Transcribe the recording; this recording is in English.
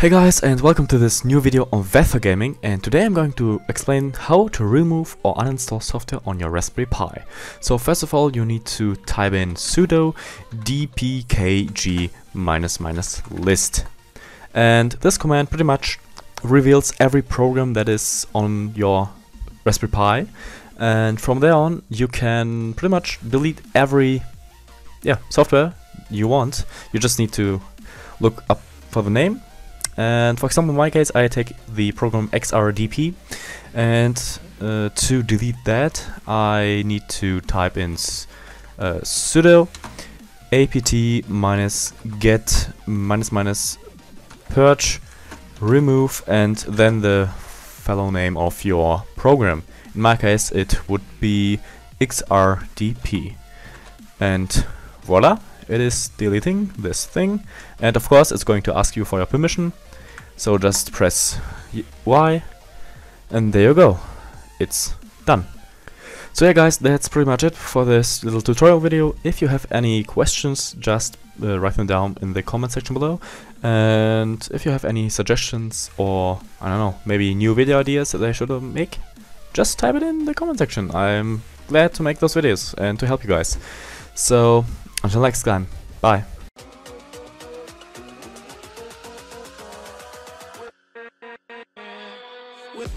Hey guys and welcome to this new video on Vatho Gaming and today I'm going to explain how to remove or uninstall software on your Raspberry Pi. So first of all you need to type in sudo dpkg list and this command pretty much reveals every program that is on your Raspberry Pi and from there on you can pretty much delete every yeah software you want. You just need to look up for the name and for example, in my case, I take the program XRDP, and uh, to delete that, I need to type in uh, sudo apt minus get minus minus purge remove and then the fellow name of your program. In my case, it would be xrdp. And voila, it is deleting this thing. And of course, it's going to ask you for your permission. So just press Y and there you go. It's done. So yeah guys, that's pretty much it for this little tutorial video. If you have any questions, just uh, write them down in the comment section below. And if you have any suggestions or, I don't know, maybe new video ideas that I should make, just type it in the comment section. I'm glad to make those videos and to help you guys. So, until next time, bye. With